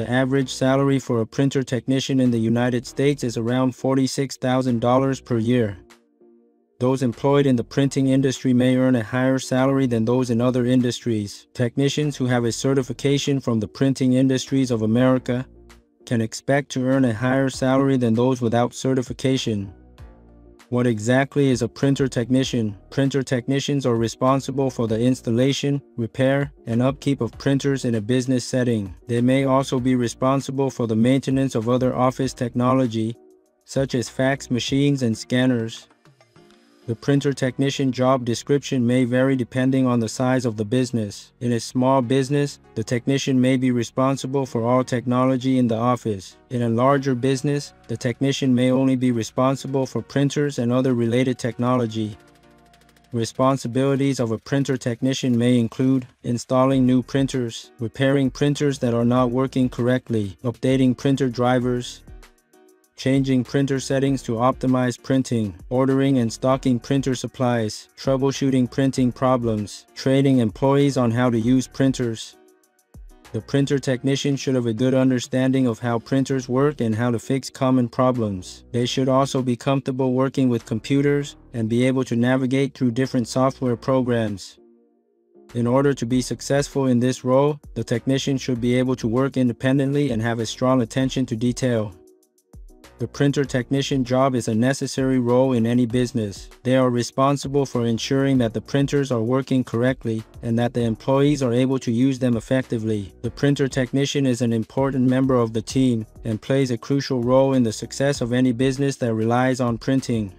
The average salary for a printer technician in the United States is around $46,000 per year. Those employed in the printing industry may earn a higher salary than those in other industries. Technicians who have a certification from the Printing Industries of America can expect to earn a higher salary than those without certification. What exactly is a printer technician? Printer technicians are responsible for the installation, repair, and upkeep of printers in a business setting. They may also be responsible for the maintenance of other office technology, such as fax machines and scanners. The printer technician job description may vary depending on the size of the business. In a small business, the technician may be responsible for all technology in the office. In a larger business, the technician may only be responsible for printers and other related technology. Responsibilities of a printer technician may include installing new printers, repairing printers that are not working correctly, updating printer drivers, changing printer settings to optimize printing, ordering and stocking printer supplies, troubleshooting printing problems, training employees on how to use printers. The printer technician should have a good understanding of how printers work and how to fix common problems. They should also be comfortable working with computers and be able to navigate through different software programs. In order to be successful in this role, the technician should be able to work independently and have a strong attention to detail. The printer technician job is a necessary role in any business. They are responsible for ensuring that the printers are working correctly and that the employees are able to use them effectively. The printer technician is an important member of the team and plays a crucial role in the success of any business that relies on printing.